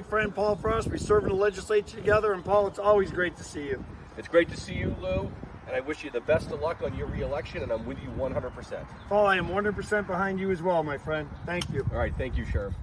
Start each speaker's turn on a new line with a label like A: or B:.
A: big friend, Paul Frost. We serve in the legislature together, and Paul, it's always great to see you.
B: It's great to see you, Lew, and I wish you the best of luck on your reelection, and I'm with you 100%.
A: Paul, I am 100% behind you as well, my friend. Thank you.
B: All right, thank you, Sheriff.